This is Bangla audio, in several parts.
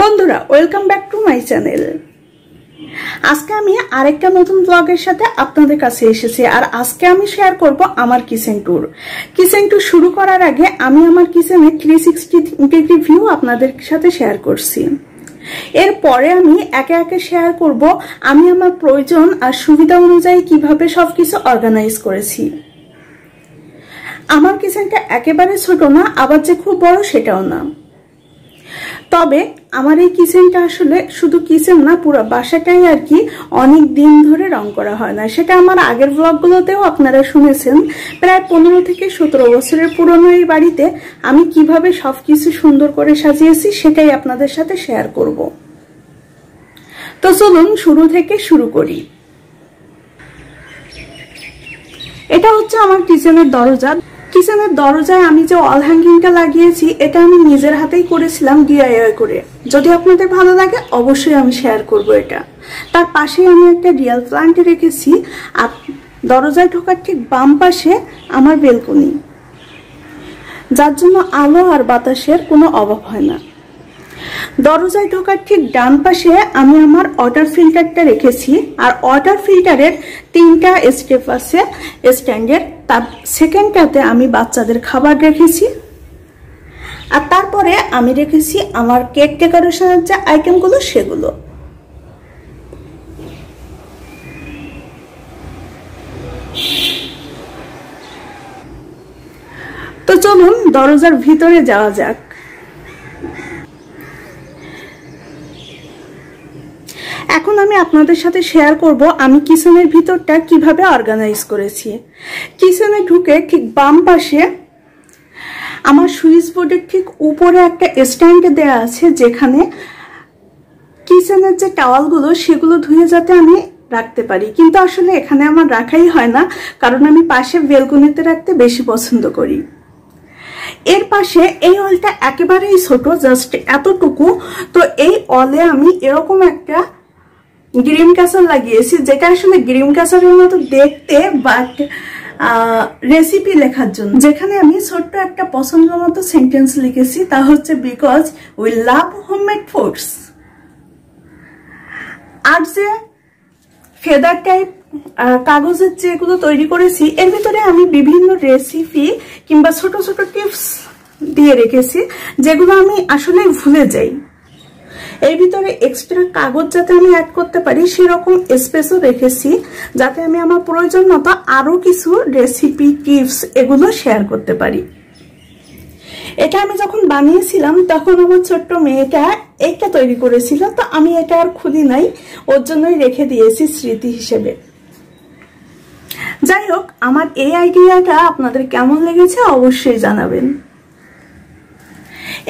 বন্ধুরা welcome back to my channel আজকে আমি আরেকটা নতুন ব্লগের সাথে আপনাদের কাছে এসেছি আর আজকে আমি শেয়ার করব আমার কিচেন ট্যুর কিচেন ট্যুর শুরু করার আগে আমি আমার কিচেনের থ্রি সিক্সটি ডিগ্রি ভিউ আপনাদের সাথে শেয়ার করছি। এরপরে আমি একে একে শেয়ার করব আমি আমার প্রয়োজন আর সুবিধা অনুযায়ী কীভাবে সবকিছু অর্গানাইজ করেছি। আমার কিচেনটা একেবারে ছোট না, আবার যে খুব বড় সেটাও না। তবে আমার এই কিচেনটা আসলে শুধু কিচেন না, পুরো বাসাটাই আর কি অনেক দিন ধরে রং করা হয় না। সেটা আমার আগের ব্লগগুলোতেও আপনারা শুনেছেন। প্রায় পনেরো থেকে সতেরো বছরের পুরনো এই বাড়িতে আমি কীভাবে সবকিছু সুন্দর করে সাজিয়েছি সেটাই আপনাদের সাথে শেয়ার করব। তো চলুন শুরু থেকে শুরু করি। এটা হচ্ছে আমার কিচেনের দরজা। কিচেনের দরজায় আমি যে অল হ্যাঙ্গিংটা লাগিয়েছি, এটা আমি নিজের হাতেই করেছিলাম ডিআইআই করে। যদি আপনাদের ভালো লাগে, অবশ্যই আমি শেয়ার করব এটা। তার পাশে আমি একটা রিয়াল প্লান্ট রেখেছি আর দরজায় ঢোকার ঠিক বাম পাশে আমার বেলকনি যার জন্য আলো আর বাতাসের কোনো অভাব হয় না। দরজায় ঢোকার ঠিক ডান পাশে আমি আমার ওয়াটার ফিল্টারটা রেখেছি, আর ওয়াটার ফিল্টারের তিনটা স্টেপ আছে, স্ট্যান্ডের। তার সেকেন্ডটাতে আমি বাচ্চাদের খাবার রেখেছি। আর তারপরে আমি রেখেছি আমার কেক ডেকোরেশনের যে আইটেমগুলো, সেগুলো। তো চলুন দরজার ভিতরে যাওয়া যাক এখন আমি আপনাদের সাথে শেয়ার করব আমি কিচেনের ভিতরটা কীভাবে অর্গানাইজ করেছি। কিচেনে ঢুকে ঠিক বাম পাশে আমার সুইচ বোর্ডের ঠিক উপরে একটা স্ট্যান্ড দেওয়া আছে যেখানে কিচেনের যে টাওয়ালগুলো সেগুলো ধুয়ে যাতে আমি রাখতে পারি। কিন্তু আসলে এখানে আমার রাখাই হয় না, কারণ আমি পাশে বেলকনিতে রাখতে বেশি পছন্দ করি। এর পাশে এই অলটা একেবারেই ছোট জাস্ট এতটুকু। তো এই অলে আমি এরকম একটা গ্রিম ক্যাসার লাগিয়েছি যেটা আসলে গ্রিম ক্যাসারের মতো দেখতে বাট রেসিপি লেখার জন্য। যেখানে আমি ছোট্ট একটা পছন্দ মতো সেন্টেন্স লিখেছি, তা হচ্ছে because we love homemade foods আর যে ফেদার টাইপ কাগজের যেগুলো তৈরি করেছি, এর ভিতরে আমি বিভিন্ন রেসিপি কিংবা ছোট ছোট টিপস দিয়ে রেখেছি, যেগুলো আমি আসলে ভুলে যাই। এর ভিতরে এক্সট্রা কাগজ যাতে আমি অ্যাড করতে পারি, সেরকম স্পেসও রেখেছি, যাতে আমি আমার প্রয়োজন মতো আরও কিছু রেসিপি টিপস এগুলো শেয়ার করতে পারি। এটা আমি যখন বানিয়েছিলাম, তখন আমার ছোট্ট মেয়েটা এইটা তৈরি করেছিল, তো আমি এটা আর খুলি নাই, ওর জন্যই রেখে দিয়েছি স্মৃতি হিসেবে। যাই হোক, আমার এই আইডিয়াটা আপনাদের কেমন লেগেছে অবশ্যই জানাবেন।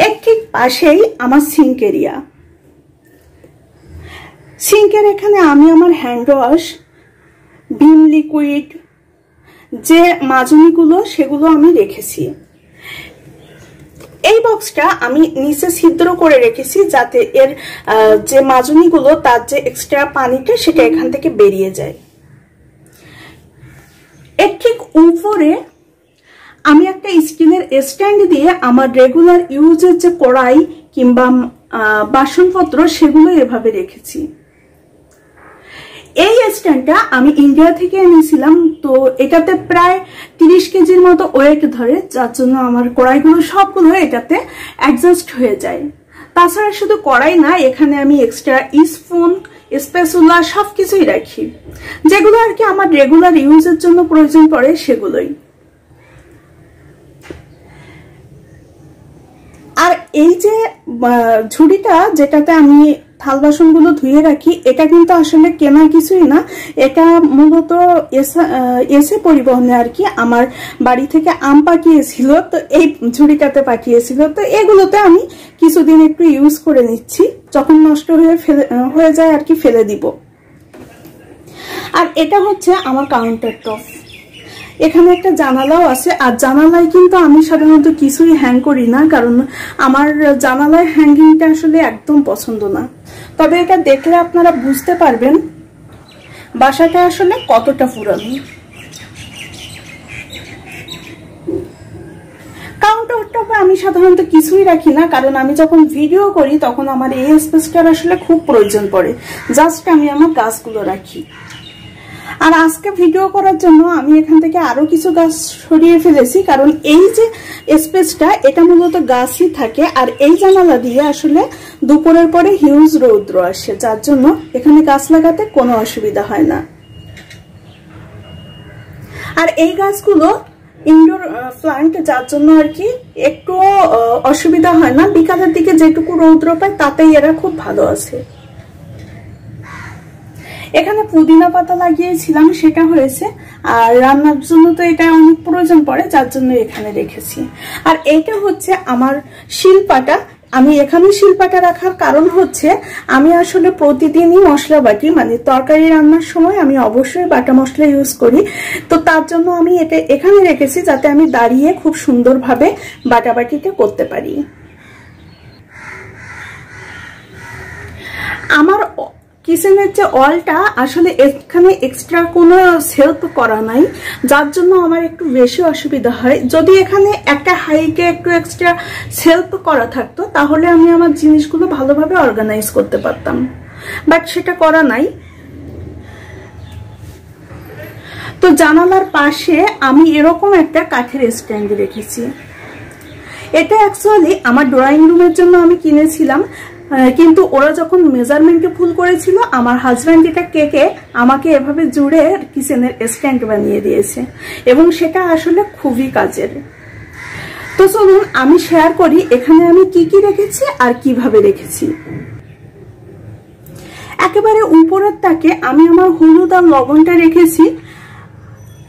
এক ঠিক পাশেই আমার সিঙ্ক এরিয়া সিঙ্কের এখানে আমি আমার হ্যান্ড ওয়াশ ভিম লিকুইড যে মাজনিগুলো সেগুলো আমি রেখেছি। এই বক্সটা আমি নিচে ছিদ্র করে রেখেছি যাতে এর যে মাজনিগুলো তার যে এক্সট্রা পানিটা সেটা এখান থেকে বেরিয়ে যায়। এর ঠিক উপরে আমি একটা স্টিলের স্ট্যান্ড দিয়ে আমার রেগুলার ইউজের যে কড়াই কিংবা বাসনপত্র সেগুলো এভাবে রেখেছি। এই স্ট্যান্ডটা আমি ইন্ডিয়া থেকে এনেছিলাম, তো এটাতে প্রায় তিরিশ কেজির মতো ওয়েট ধরে, যার জন্য আমার কড়াইগুলো সবগুলো এটাতে অ্যাডজাস্ট হয়ে যায়। তাছাড়া শুধু কড়াই না, এখানে আমি এক্সট্রা স্পুন স্পেসুলা সব কিছুই রাখি, যেগুলো আর কি আমার রেগুলার ইউজের জন্য প্রয়োজন পড়ে সেগুলোই। আর এই যে ঝুড়িটা, যেটাতে আমি থাল বাসনগুলো ধুয়ে রাখি। এটা কিন্তু আসলে কেনা কিছুই না। এটা মূলত এসে পরিবহনে আর কি। আমার বাড়ি থেকে আম পাঠিয়েছিল তো এই ঝুড়িটাতে পাকিয়েছিল। তো এগুলোতে আমি কিছুদিন একটু ইউজ করে নিচ্ছি। যখন নষ্ট হয়ে ফেলে হয়ে যায় আর কি ফেলে দিব। আর এটা হচ্ছে আমার কাউন্টার টপ এখানে একটা জানালাও আছে। আর জানালায় কিন্তু আমি সাধারণত কিছুই হ্যাং করি না, কারণ আমার জানালায় হ্যাঙ্গিংটা আসলে একদম পছন্দ না। তবে এটা দেখলে আপনারা বুঝতে পারবেন বাসাটা আসলে কতটা পুরানো। কাউন্টার টপে আমি সাধারণত কিছুই রাখি না, কারণ আমি যখন ভিডিও করি তখন আমার এই স্পেসটার আসলে খুব প্রয়োজন পড়ে। জাস্ট আমি আমার গাছগুলো রাখি। আর আজকে ভিডিও করার জন্য আমি এখান থেকে আরও কিছু গাছ সরিয়ে ফেলেছি। কারণ এই যে স্পেসটা এটা মূলত গাছই থাকে। আর এই জানালা দিয়ে আসলে দুপুরের পরে হিউজ রৌদ্র আসে। যার জন্য এখানে গাছ লাগাতে কোনো অসুবিধা হয় না। আর এই গাছগুলো ইনডোর প্লান্ট যার জন্য আর কি একটু অসুবিধা হয় না। বিকালের দিকে যেটুকু রৌদ্র পায়, তাতেই এরা খুব ভালো আছে। এখানে পুদিনা পাতা লাগিয়েছিলাম, সেটা হয়েছে। আর রান্নার জন্য তো এটা অনেক প্রয়োজন পড়ে, যার জন্য এখানে রেখেছি। আর এটা হচ্ছে আমার শিল্পাটা। আমি এখানে শিল্পাটা রাখার কারণ হচ্ছে, আমি আসলে প্রতিদিনই মশলা বাটি মানে তরকারি রান্নার সময় আমি অবশ্যই বাটা মশলা ইউজ করি। তো তার জন্য আমি এটা এখানে রেখেছি, যাতে আমি দাঁড়িয়ে খুব সুন্দরভাবে বাটাবাটিটা করতে পারি। আমার কিচেনের যে অলটা, আসলে এখানে এক্সট্রা কোনো সেলফ করা নাই। যার জন্য আমার একটু বেশি অসুবিধা হয়। যদি এখানে একটা হাইকে একটু এক্সট্রা সেলফ করা থাকতো, তাহলে আমি আমার জিনিসগুলো ভালোভাবে অর্গানাইজ করতে পারতাম। বাট সেটা করা নাই। তো জানালার পাশে আমি এরকম একটা কাঠের স্ট্যান্ড রেখেছি। এটা অ্যাকচুয়ালি আমার ড্রয়িং রুমের জন্য আমি কিনেছিলাম। কিন্তু ওরা যখন মেজারমেন্টে ভুল করেছিল, আমার হাজব্যান্ড এটা কেকে আমাকে এভাবে জুড়ে কিচেনের স্ট্যান্ড বানিয়ে দিয়েছে। এবং সেটা আসলে খুবই কাজের। তো চলুন, আমি শেয়ার করি এখানে আমি কি কি রেখেছি আর কীভাবে রেখেছি। একেবারে উপরের তাকে আমি আমার হলুদ আর লবণটা রেখেছি,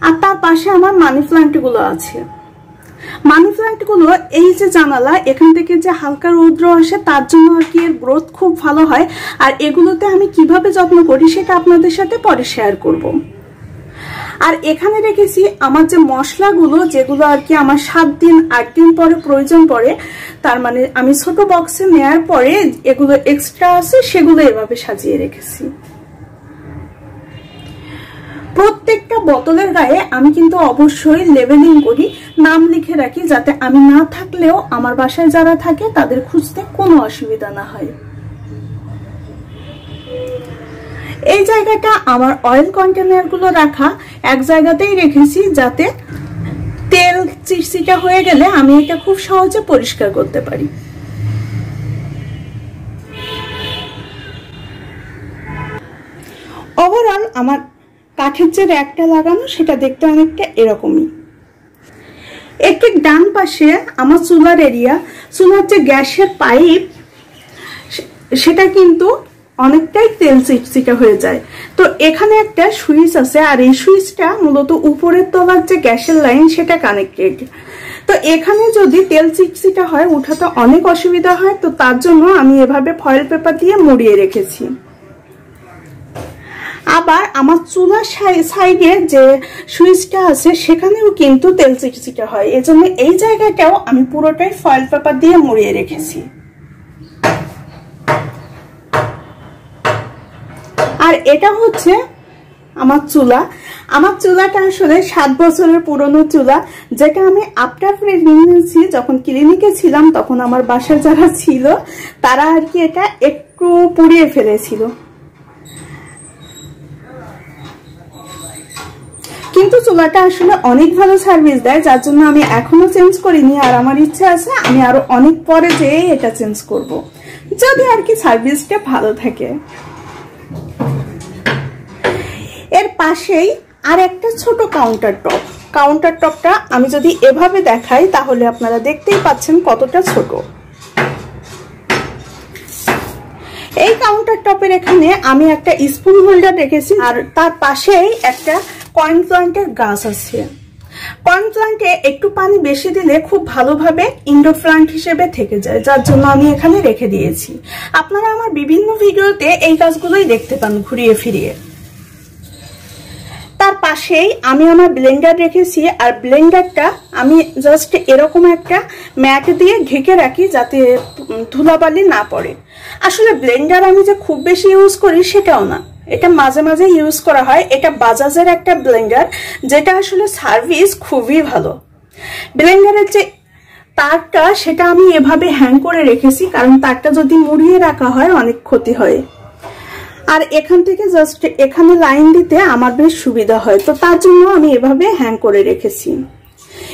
আর তার পাশে আমার মানি প্লান্টগুলো আছে। মানি প্লান্টগুলো এই যে জানালা, এখান থেকে যে হালকা রৌদ্র আসে, তার জন্য আর কি এর গ্রোথ খুব ভালো হয় আর এগুলোতে আমি কীভাবে যত্ন করি সেটা আপনাদের সাথে পরে শেয়ার করব। আর এখানে রেখেছি আমার যে মশলাগুলো, যেগুলো আর কি আমার সাত দিন, আট দিন পরে প্রয়োজন পড়ে, তার মানে আমি ছোট বক্সে নেয়ার পরে এগুলো এক্সট্রা আছে, সেগুলো এভাবে সাজিয়ে রেখেছি প্রত্যেকটা বোতলের গায়ে আমি কিন্তু অবশ্যই লেবেলিং করি, নাম লিখে রাখি যাতে আমি না থাকলেও আমার বাসায় যারা থাকে তাদের খুঁজতে কোনো অসুবিধা না হয়। এই জায়গাটা আমার অয়েল কন্টেনারগুলো রাখা, এক জায়গাতেই রেখেছি যাতে তেল চিটচিটা হয়ে গেলে আমি এটা খুব সহজে পরিষ্কার করতে পারি। আমার কাঠের যে র্যাকটা লাগানো, সেটা দেখতে অনেকটা এরকমই। একটু ডান পাশে আমার চুলার এরিয়া চুলার যে গ্যাসের পাইপ সেটা কিন্তু অনেকটাই তেল চিটচিটা হয়ে যায়। তো এখানে একটা সুইচ আছে, আর এই সুইচটা মূলত উপরের তলার যে গ্যাসের লাইন, সেটা কানেক্টেড তো এখানে যদি তেল চিটচিটা হয়, উঠাতে অনেক অসুবিধা হয়, তো তার জন্য আমি এভাবে ফয়েল পেপার দিয়ে মুড়িয়ে রেখেছি। আবার আমার চুলার সাইডে যে সুইচটা আছে, সেখানেও কিন্তু তেল চিটচিটা হয়। এজন্য এই জায়গাটাও আমি পুরোটাই ফয়েল পেপার দিয়ে মুড়িয়ে রেখেছি। আর এটা হচ্ছে আমার চুলা। আমার চুলাটা আসলে সাত বছরের পুরনো চুলা, যেটা আমি আফটার প্রেগনেন্সি যখন ক্লিনিকে ছিলাম, তখন আমার বাসায় যারা ছিল, তারা আর কি এটা একটু পুড়িয়ে ফেলেছিল। কিন্তু চুলাটা আসলে অনেক ভালো সার্ভিস দেয়, যার জন্য আমি এখনও চেঞ্জ করিনি। আর আমার ইচ্ছা আছে আমি আরও অনেক পরে যেয়ে এটা চেঞ্জ করব। যদি আর কি সার্ভিসটা ভালো থাকে। এর পাশেই আর একটা ছোট কাউন্টার টপ কাউন্টার টপটা আমি যদি এভাবে দেখাই, তাহলে আপনারা দেখতেই পাচ্ছেন কতটা ছোট। এই কাউন্টার টপের এখানে আমি একটা স্পুন হোল্ডার রেখেছি, আর তার পাশেই একটা কয়েন প্লান্টের গাছ আছে। কয়েন প্লান্টে একটু পানি বেশি দিলে খুব ভালোভাবে ইন্ডোর প্লান্ট হিসেবে থেকে যায়, যার জন্য আমি এখানে রেখে দিয়েছি। আপনারা আমার বিভিন্ন ভিডিওতে এই গাছগুলোই দেখতে পান ঘুরিয়ে ফিরিয়ে। তার পাশেই আমি আমার ব্লেন্ডার রেখেছি, আর ব্লেন্ডারটা আমি জাস্ট এরকম একটা ম্যাট দিয়ে ঢেকে রাখি যাতে ধুলাবালি না পড়ে। আসলে ব্লেন্ডার আমি যে খুব বেশি ইউজ করি সেটাও না। এটা মাঝে মাঝে ইউজ করা হয়। এটা বাজাজের একটা ব্লেন্ডার যেটা আসলে সার্ভিস খুবই ভালো। ব্লেন্ডারের যে তারটা, সেটা আমি এভাবে হ্যাং করে রেখেছি, কারণ তারটা যদি মুড়িয়ে রাখা হয়, অনেক ক্ষতি হয়। আর এখান থেকে জাস্ট এখানে লাইন দিতে আমার বেশ সুবিধা হয়। তো তার জন্য আমি এভাবে হ্যাং করে রেখেছি।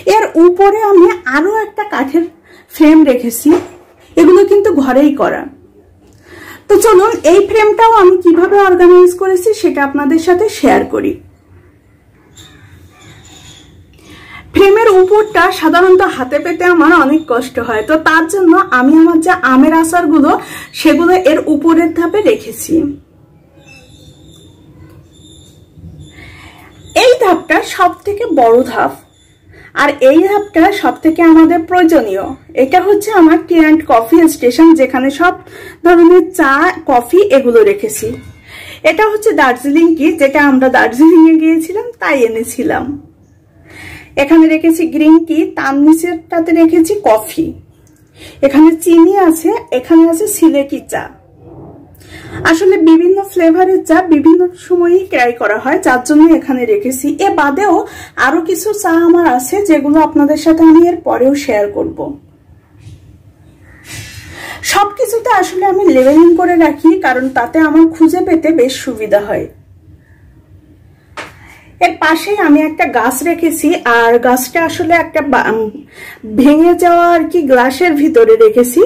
এর উপরে আমি আরও একটা কাঠের ফ্রেম রেখেছি। এগুলো কিন্তু ঘরেই করা। তো চলুন, এই ফ্রেমটাও আমি কীভাবে অর্গানাইজ করেছি সেটা আপনাদের সাথে শেয়ার করি। ফ্রেমের উপরটা সাধারণত হাতে পেতে আমার অনেক কষ্ট হয়। তো তার জন্য আমি আমার যে আমের আচারগুলো, সেগুলো এর উপরের ধাপে রেখেছি। এই ধাপটা সব থেকে বড় ধাপ। আর এই ধাপটা সব থেকে আমাদের প্রয়োজনীয়। এটা হচ্ছে আমার টি অ্যান্ড কফি স্টেশন যেখানে সব ধরনের চা কফি এগুলো রেখেছি। এটা হচ্ছে দার্জিলিং কি যেটা আমরা দার্জিলিং এ গিয়েছিলাম, তাই এনেছিলাম। এখানে রেখেছি গ্রিন টি তার নিচেরটাতে রেখেছি কফি এখানে চিনি আছে, এখানে আছে সিলেটি চা। আসলে বিভিন্ন ফ্লেভারের চা বিভিন্ন সময়ই ক্রাই করা হয়, যার জন্য এখানে রেখেছি। এ বাদেও আরও কিছু চা আমার আছে, যেগুলো আপনাদের সাথে আমি এর পরেও শেয়ার করব। সবকিছুতে আসলে আমি লেবেলিং করে রাখি, কারণ তাতে আমার খুঁজে পেতে বেশ সুবিধা হয়। এর পাশেই আমি একটা গাছ রেখেছি, আর গাছটা আসলে একটা ভেঙে যাওয়া আর কি গ্লাসের ভিতরে রেখেছি।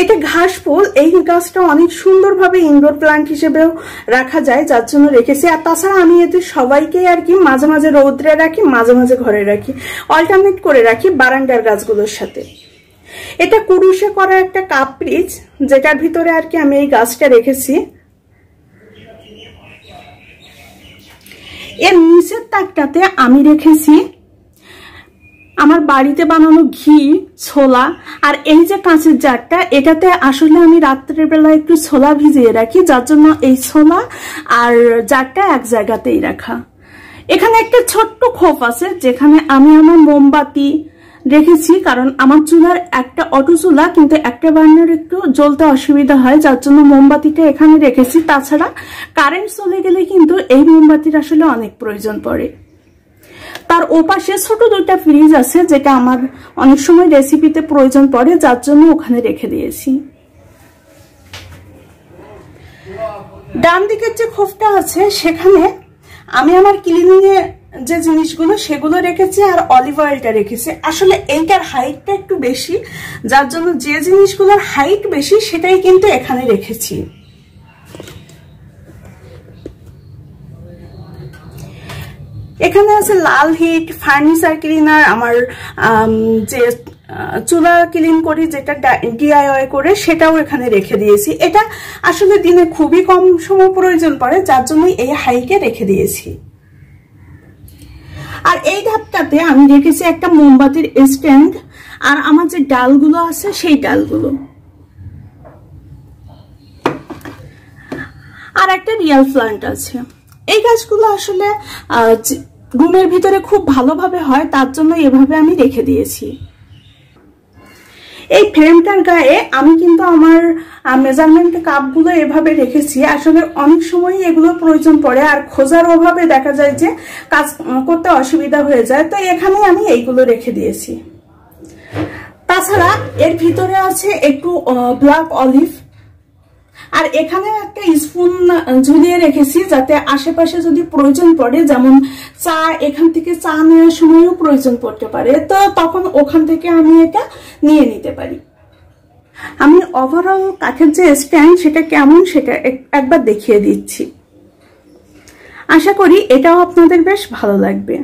এটা ঘাস, ফুল, এই গাছটা অনেক সুন্দরভাবে ইনডোর প্লান্ট হিসেবেও রাখা যায়, যার জন্য রেখেছি। আর তাছাড়া আমি এতে সবাইকে আর কি মাঝে মাঝে রৌদ্রে রাখি, মাঝে মাঝে ঘরে রাখি। অল্টারনেট করে রাখি বারান্ডার গাছগুলোর সাথে। এটা কুরুশে করা একটা কাপ ব্রিজ যেটার ভিতরে আর কি আমি এই গাছটা রেখেছি। এর নিচের তাকটাতে আমি রেখেছি আমার বাড়িতে বানানো ঘি, ছোলা আর এই যে কাঁচের জারটা, এটাতে আসলে আমি রাত্রের বেলা একটু ছোলা ভিজিয়ে রাখি, যার জন্য এই ছোলা আর জারটা এক জায়গাতেই রাখা। এখানে একটা ছোট্ট খোপ আছে, যেখানে আমি আমার মোমবাতি রেখেছি, কারণ আমার চুলার একটা অটো চুলা, কিন্তু একটা বার্নার একটু জ্বলতে অসুবিধা হয়, যার জন্য মোমবাতিটা এখানে রেখেছি। তাছাড়া কারেন্ট চলে গেলে কিন্তু এই মোমবাতির আসলে অনেক প্রয়োজন পড়ে। তার ওপাশে ছোট দুইটা ফ্রিজ আছে, যেটা আমার অনেক সময় রেসিপিতে প্রয়োজন পড়ে, যার জন্য ওখানে রেখে দিয়েছি। ডান দিকের যে খোপটা আছে, সেখানে আমি আমার ক্লিনিং এ যে জিনিসগুলো, সেগুলো রেখেছি আর অলিভ অয়েলটা রেখেছি। আসলে এইটার হাইটটা একটু বেশি, যার জন্য যে জিনিসগুলোর হাইট বেশি, সেটাই কিন্তু এখানে রেখেছি। এখানে আছে লাল হিট, ফার্নিচার ক্লিনার, আমার যে চুলা ক্লিন করি, যেটা ডিআইওয়াই করে, সেটাও এখানে রেখে দিয়েছি। এটা আসলে দিনে খুবই কম সময় প্রয়োজন পড়ে, যার জন্য এই হাইকে রেখে দিয়েছি। আর এই ধাপটাতে আমি রেখেছি একটা মোমবাতির স্ট্যান্ড, আর আমার যে ডালগুলো আছে, সেই ডালগুলো। আর একটা রিয়াল প্লান্ট আছে। এই গাছগুলো আসলে রুমের ভিতরে খুব ভালোভাবে হয়, তার জন্য এভাবে আমি রেখে দিয়েছি। এই ফ্রেমটার গায়ে আমি কিন্তু আমার মেজারমেন্ট কাপগুলো এভাবে রেখেছি। আসলে অনেক সময় এগুলো প্রয়োজন পড়ে, আর খোঁজার অভাবে দেখা যায় যে কাজ করতে অসুবিধা হয়ে যায়। তো এখানে আমি এইগুলো রেখে দিয়েছি। তাছাড়া এর ভিতরে আছে একটু ব্ল্যাক অলিভ আর এখানে একটা স্পুন ঝুলিয়ে রেখেছি যাতে আশেপাশে যদি প্রয়োজন পড়ে, যেমন চা, এখান থেকে চা নেওয়ার সময়ও প্রয়োজন পড়তে পারে, তো তখন ওখান থেকে আমি এটা নিয়ে নিতে পারি। আমি ওভারঅল কাঠের যে স্ট্যান্ড সেটা কেমন সেটা একবার দেখিয়ে দিচ্ছি। আশা করি এটাও আপনাদের বেশ ভালো লাগবে।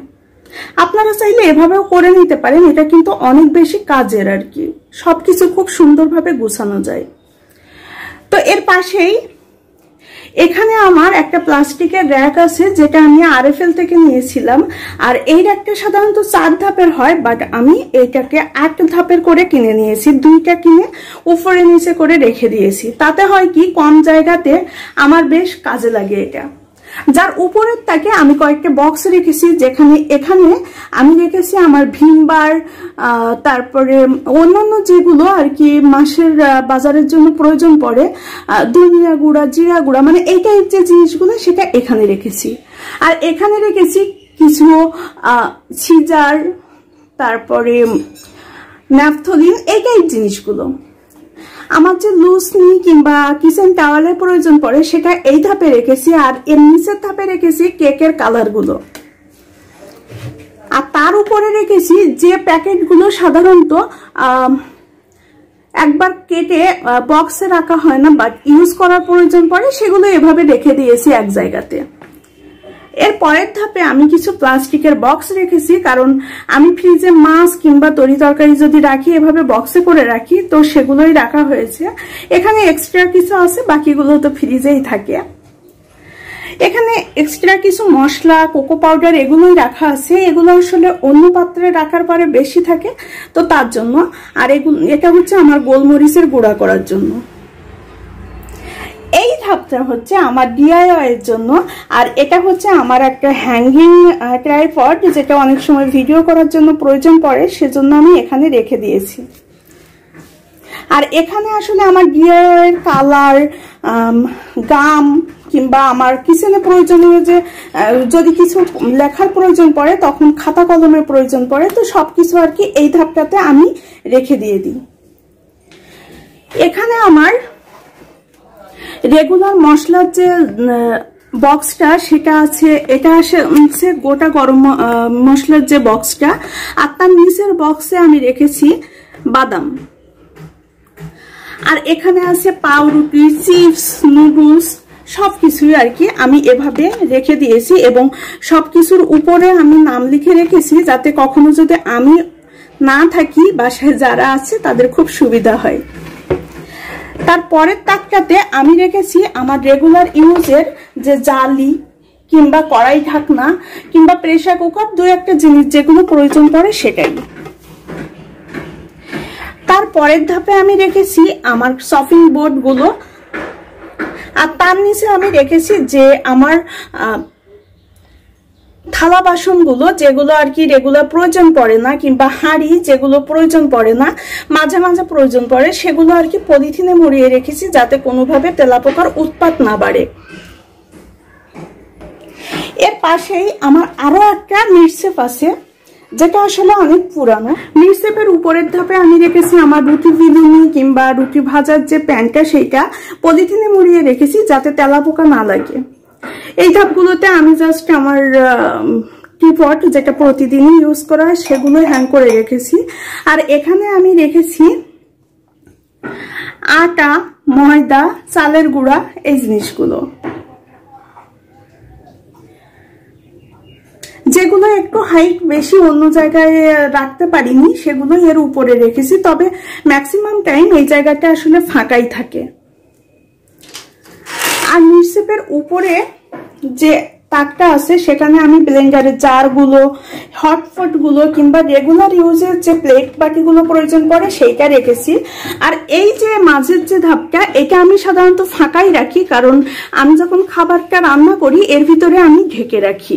আপনারা চাইলে এভাবেও করে নিতে পারেন, এটা কিন্তু অনেক বেশি কাজের আর কি। সবকিছু খুব সুন্দরভাবে গুছানো যায়। তো এর পাশেই এখানে আমার একটা প্লাস্টিকের র্যাক আছে, যেটা আমি আর আরএফএল থেকে নিয়েছিলাম। আর এই র্যাকটা সাধারণত চার ধাপের হয়, বাট আমি এইটাকে এক ধাপের করে কিনে নিয়েছি। দুইটা কিনে উপরে নিচে করে রেখে দিয়েছি। তাতে হয় কি, কম জায়গাতে আমার বেশ কাজে লাগে এটা। যার উপরের তাকে আমি কয়েকটা বক্স রেখেছি, যেখানে এখানে আমি রেখেছি আমার ভিমবার তারপরে অন্যান্য যেগুলো আর কি মাসের বাজারের জন্য প্রয়োজন পড়ে ধনিয়া গুঁড়া, জিরা গুঁড়া মানে এই টাইপ যে জিনিসগুলো সেটা এখানে রেখেছি। আর এখানে রেখেছি কিছু সিজার, তারপরে ন্যাপথলিন এই টাইপ জিনিসগুলো। আমার যে লুসনি কিংবা কিচেন টাওয়ালের প্রয়োজন পড়ে, সেটা এই ধাপে রেখেছি আর এর নিচের ধাপে রেখেছি কেকের কালারগুলো আর তার উপরে রেখেছি যে প্যাকেটগুলো সাধারণত একবার কেটে বক্সে রাখা হয় না বাট ইউজ করার প্রয়োজন পড়ে, সেগুলো এভাবে রেখে দিয়েছি এক জায়গাতে। এর পরের ধাপে আমি কিছু প্লাস্টিকের বক্স রেখেছি, কারণ আমি ফ্রিজে মাছ কিংবা তরি তরকারি যদি রাখি, এভাবে বক্সে করে রাখি, তো সেগুলোই রাখা হয়েছে। এখানে এক্সট্রা কিছু আছে, বাকিগুলো তো ফ্রিজেই থাকে। এখানে এক্সট্রা কিছু মশলা কোকো পাউডার এগুলোই রাখা আছে। এগুলো আসলে অন্য পাত্রে রাখার পরে বেশি থাকে, তো তার জন্য। আর এগুলো, এটা হচ্ছে আমার গোলমরিচের গুঁড়া করার জন্য। এই ধাপটা হচ্ছে আমার ডিআইওয়াই এর জন্য, আর এটা হচ্ছে আমার একটা হ্যাঙ্গিং ট্রাইপড যেটা অনেক সময় ভিডিও করার জন্য প্রয়োজন পড়ে, সেজন্য আমি এখানে রেখে দিয়েছি। আর এখানে আসলে আমার ডিআইওয়াই এর কালার গাম কিংবা আমার কিচেনে প্রয়োজনীয় যে যদি কিছু লেখার প্রয়োজন পড়ে, তখন খাতা কলমের প্রয়োজন পড়ে, তো সবকিছু আর কি এই ধাপটাতে আমি রেখে দিয়ে দিই। এখানে আমার রেগুলার মশলার যে বক্সটা সেটা আছে, এটা আসে গোটা গরম মশলার যে বক্সটা আর তার নিচের বক্সে আমি রেখেছি বাদাম। আর এখানে আছে পাউরুটি, চিপস, নুডলস সব কিছুই আর কি আমি এভাবে রেখে দিয়েছি এবং সব কিছুর উপরে আমি নাম লিখে রেখেছি যাতে কখনো যদি আমি না থাকি বাসায় যারা আছে তাদের খুব সুবিধা হয়। তারপরের তাকটাতে আমি রেখেছি আমার রেগুলার ইউজের যে জালি কিংবা কড়াই ঢাকনা কিংবা প্রেশার কুকার দু একটা জিনিস যেগুলো প্রয়োজন পড়ে সেটাই। তারপরের ধাপে আমি রেখেছি আমার শপিং বোর্ডগুলো আর তার নিচে আমি রেখেছি যে আমার থালা বাসনগুলো যেগুলো আর কি রেগুলার প্রয়োজন পড়ে না কিংবা হাঁড়ি যেগুলো প্রয়োজন পড়ে না, মাঝে মাঝে প্রয়োজন পড়ে, সেগুলো আর কি পলিথিনে মরিয়ে রেখেছি যাতে কোনোভাবে তেলাপোকার উৎপাত না বাড়ে। এর পাশেই আমার আরও একটা মিটসেপ আছে, যেটা আসলে অনেক পুরানো। মিরসেপের উপরের ধাপে আমি রেখেছি আমার রুটি বিলুনি কিংবা রুটি ভাজার যে প্যানটা, সেইটা পলিথিনে মুড়িয়ে রেখেছি যাতে তেলা পোকা না লাগে। এই ধাপগুলোতে আমি জাস্ট আমার টিপট যেটা প্রতিদিনই ইউজ করা হয় সেগুলো হ্যাং করে রেখেছি। আর এখানে আমি রেখেছি আটা, ময়দা, চালের গুঁড়া, এই জিনিসগুলো। যেগুলো একটু হাইট বেশি অন্য জায়গায় রাখতে পারিনি সেগুলো এর উপরে রেখেছি। তবে ম্যাক্সিমাম টাইম এই জায়গাটা আসলে ফাঁকাই থাকে। আর নিউজপেপের উপরে যে তাকটা আছে, সেখানে আমি ব্লেন্ডারের জারগুলো হটফটগুলো কিংবা রেগুলার ইউজের যে প্লেট বাটিগুলো প্রয়োজন পড়ে, সেইটা রেখেছি। আর এই যে মাঝের যে ধাপটা এটা আমি সাধারণত ফাঁকাই রাখি, কারণ আমি যখন খাবারটা রান্না করি, এর ভিতরে আমি ঢেকে রাখি।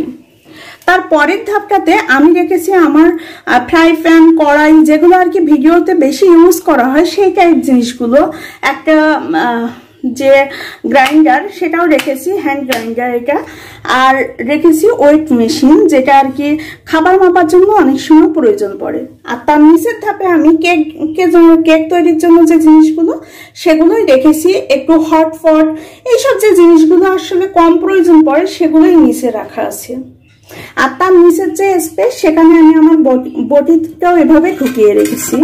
তার পরের ধাপটাতে আমি রেখেছি আমার ফ্রাই প্যান কড়াই, যেগুলো আর কি ভিডিওতে বেশি ইউজ করা হয়, সেই টাইপ জিনিসগুলো। একটা যে গ্রাইন্ডার সেটাও রেখেছি হ্যান্ড গ্রাইন্ডার এটা। আর রেখেছি ওয়েট মেশিন যেটা আর কি খাবার মাপার জন্য অনেক সময় প্রয়োজন পড়ে। আর তার নিচের ধাপে আমি কেক কেক তৈরির জন্য যে জিনিসগুলো, সেগুলোই রেখেছি। একটু হট ফট এইসব যে জিনিসগুলো আসলে কম প্রয়োজন পড়ে, সেগুলোই নিচে রাখা আছে। আর তার নিচের যে স্পেস সেখানে আমি আমার বটিটাও এভাবে ঢুকিয়ে রেখেছি।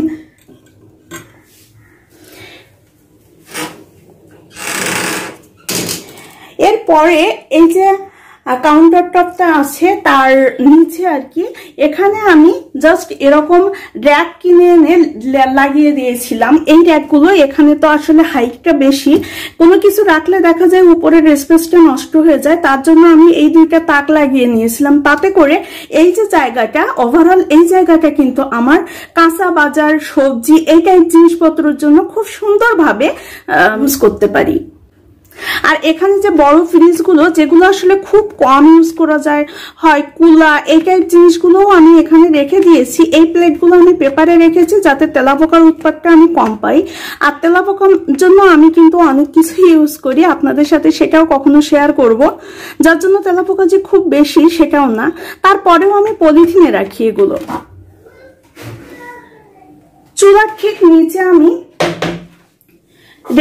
এরপরে এই যে কাউন্টার টপটা আছে তার নিচে আর কি, এখানে আমি জাস্ট এরকম র্যাক কিনে এনে লাগিয়ে দিয়েছিলাম। এই র্যাকগুলো এখানে তো আসলে হাইটটা বেশি। কোনো কিছু রাখলে দেখা যায় উপরের স্পেসটা নষ্ট হয়ে যায়। তার জন্য আমি এই দুইটা তাক লাগিয়ে নিয়েছিলাম। তাতে করে এই যে জায়গাটা ওভারঅল এই জায়গাটা কিন্তু আমার কাঁচা বাজার, সবজি, এই টাইপ জিনিসপত্রের জন্য খুব সুন্দরভাবে ইউজ করতে পারি। আর এখানে যে বড় ফ্রিজগুলো যেগুলো আসলে খুব কম ইউজ করা যায়, হয় কুলা, এই টাইপ জিনিসগুলোও আমি এখানে রেখে দিয়েছি। এই প্লেটগুলো আমি পেপারে রেখেছি যাতে তেলাপোকার উৎপাদটা আমি কম পাই। আর তেলাপোকার জন্য আমি কিন্তু অনেক কিছু ইউজ করি, আপনাদের সাথে সেটাও কখনো শেয়ার করব। যার জন্য তেলাপোকা যে খুব বেশি, সেটাও না। তারপরেও আমি পলিথিনে রাখি এগুলো। চুলার ঠিক নিচে আমি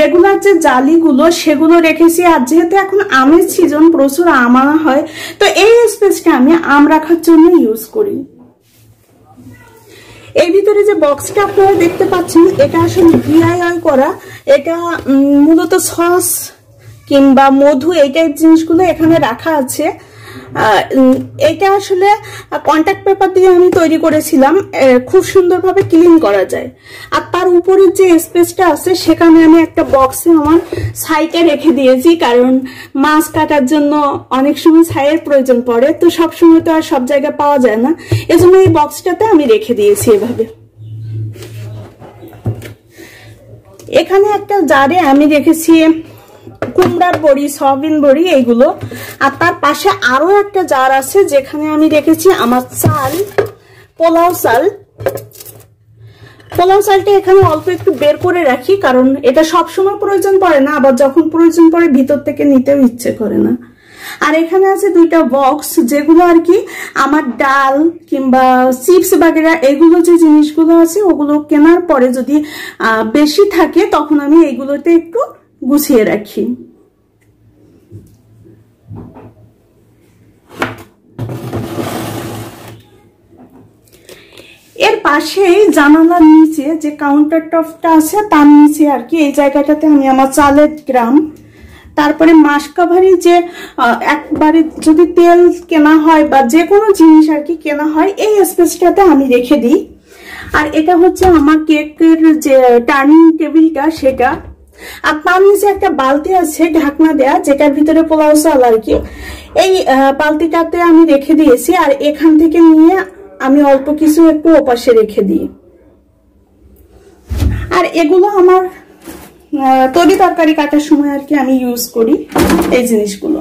রেগুলার যে জালিগুলো, সেগুলো রেখেছি। আর যেহেতু এখন আমের সিজন প্রচুর আম আনা হয়, তো এই স্পেসটা আমি আম রাখার জন্য ইউজ করি। এই ভিতরে যে বক্সটা আপনারা দেখতে পাচ্ছেন, এটা আসলে ডিআইআই করা। এটা মূলত সস কিংবা মধু, এই টাইপ জিনিসগুলো এখানে রাখা আছে। এটা আসলে কন্ট্যাক্ট পেপার দিয়ে আমি তৈরি করেছিলাম খুব সুন্দরভাবে ক্লিন করা যায়। আর তার উপরের যে স্পেসটা আছে, সেখানে আমি একটা বক্সে আমার ছাইটা রেখে দিয়েছি, কারণ মাছ কাটার জন্য অনেক সময় ছাইয়ের প্রয়োজন পড়ে, তো সব সময় তো আর সব জায়গায় পাওয়া যায় না। এজন্য এই বক্সটাতে আমি রেখে দিয়েছি এভাবে। এখানে একটা জারে আমি রেখেছি কুমড়ার বড়ি, সয়াবিন বড়ি, এইগুলো। আর তার পাশে আরও একটা জার আছে, যেখানে আমি রেখেছি আমার চাল, পোলাও চাল। পোলাও চালটা এখানে অল্প একটু বের করে রাখি, কারণ এটা সবসময় প্রয়োজন পড়ে না, আবার যখন প্রয়োজন পড়ে ভিতর থেকে নিতেও ইচ্ছে করে না। আর এখানে আছে দুইটা বক্স, যেগুলো আর কি আমার ডাল কিংবা চিপস বাগেরা, এগুলো যে জিনিসগুলো আছে, ওগুলো কেনার পরে যদি বেশি থাকে, তখন আমি এইগুলোতে একটু গুছিয়ে রাখি। এর পাশেই জানালার নিচে যে কাউন্টার টপটা আছে, তার নিচে আর কি, এই জায়গাটাতে আমি আমার চালের গ্রাম। তারপরে মাসকাভারি যে একবারে যদি তেল কেনা হয় বা যে কোনো জিনিস আর কি কেনা হয়, এই স্পেসটাতে আমি রেখে দিই। আর এটা হচ্ছে আমার কেকের যে টার্নিং টেবিলটা সেটা। আর তার নিচে একটা বালতি আছে, ঢাকনা দেয়া, যেটার ভিতরে পোলাও চাল আর কি, এই বালতিটাতে আমি রেখে দিয়েছি আর এখান থেকে নিয়ে আমি অল্প কিছু একটু ওপাশে রেখে দিই। আর এগুলো আমার তরি তরকারি কাটার সময় আর কি আমি ইউজ করি এই জিনিসগুলো।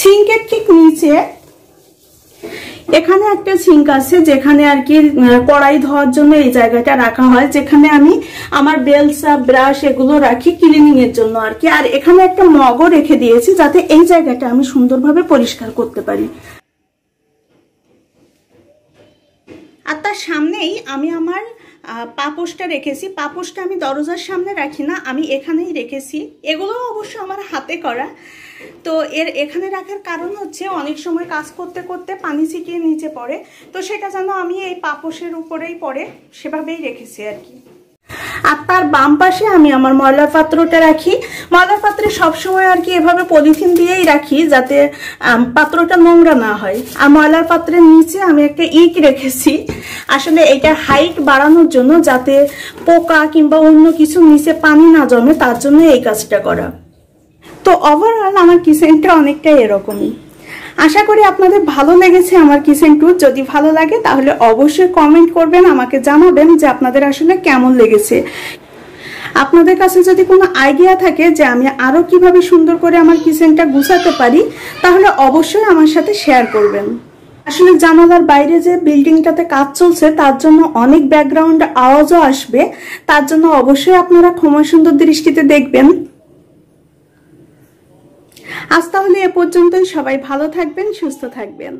সিঙ্কের ঠিক নিচে এখানে একটা সিঙ্ক আছে যেখানে আর কি কড়াই ধোয়ার জন্য এই জায়গাটা রাখা হয়, যেখানে আমি আমার বেলসা ব্রাশ এগুলো রাখি ক্লিনিং এর জন্য আর কি। আর এখানে একটা মগও রেখে দিয়েছি যাতে এই জায়গাটা আমি সুন্দরভাবে পরিষ্কার করতে পারি। আর তার সামনেই আমি আমার পাপোশটা রেখেছি। পাপোশটা আমি দরজার সামনে রাখি না, আমি এখানেই রেখেছি। এগুলো অবশ্য আমার হাতে করা। তো এর এখানে রাখার কারণ হচ্ছে অনেক সময় কাজ করতে করতে পানি ছিটিয়ে নিচে পড়ে। তো সেটা যেন আমি এই পাপোশের উপরেই পড়ে সেভাবেই রেখেছি আর কি। আর তার বাম পাশে আমি আমার ময়লার পাত্রটা রাখি। ময়লার পাত্রে সবসময় আর কি এভাবে পলিথিন দিয়েই রাখি যাতে পাত্রটা নোংরা না হয়। আর ময়লার পাত্রের নিচে আমি একটা ইক রেখেছি। আসলে এটা হাইট বাড়ানোর জন্য যাতে পোকা কিংবা অন্য কিছু নিচে পানি না জমে তার জন্য এই কাজটা করা। তো ওভারঅল আমার কিচেনটা অনেকটা এরকমই আশা করি আপনাদের ভালো লেগেছে আমার কিচেন ট্যুর যদি ভালো লাগে তাহলে অবশ্যই কমেন্ট করবেন, আমাকে জানাবেন যে আপনাদের আসলে কেমন লেগেছে। আপনাদের কাছে যদি কোনো আইডিয়া থাকে যে আমি আরও কীভাবে সুন্দর করে আমার কিচেনটা গুছাতে পারি, তাহলে অবশ্যই আমার সাথে শেয়ার করবেন। আসলে জানালার বাইরে যে বিল্ডিংটাতে কাজ চলছে, তার জন্য অনেক ব্যাকগ্রাউন্ড আওয়াজও আসবে। তার জন্য অবশ্যই আপনারা ক্ষমা সুন্দর দৃষ্টিতে দেখবেন। আজ তাহলে এ পর্যন্তই সবাই ভালো থাকবেন সুস্থ থাকবেন।